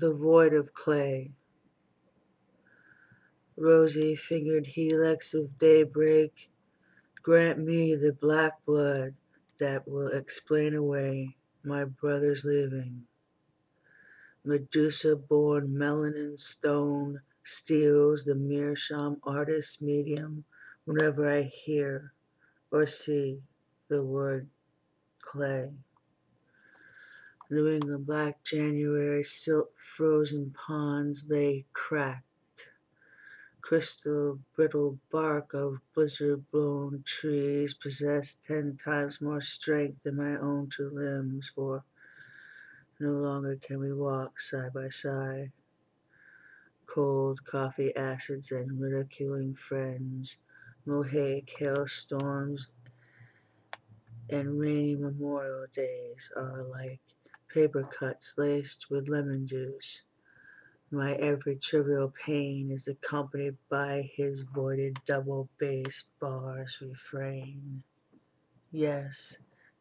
the void of clay. Rosy fingered helix of daybreak, grant me the black blood that will explain away my brother's leaving. Medusa born melanin stone steals the meerschaum artist's medium whenever I hear or see the word clay. New England black January silt frozen ponds lay cracked. Crystal brittle bark of blizzard blown trees possess ten times more strength than my own two limbs, for no longer can we walk side by side. Cold coffee acids and ridiculing friends, mosaic hailstorms and rainy Memorial days are like paper cuts laced with lemon juice. My every trivial pain is accompanied by his voided double bass bars refrain. Yes,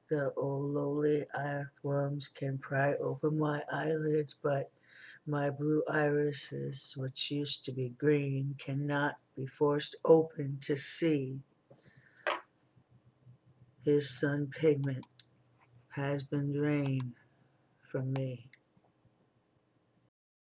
the old lowly earthworms can pry open my eyelids, but my blue irises, which used to be green, cannot be forced open to see. His sun pigment has been drained from me.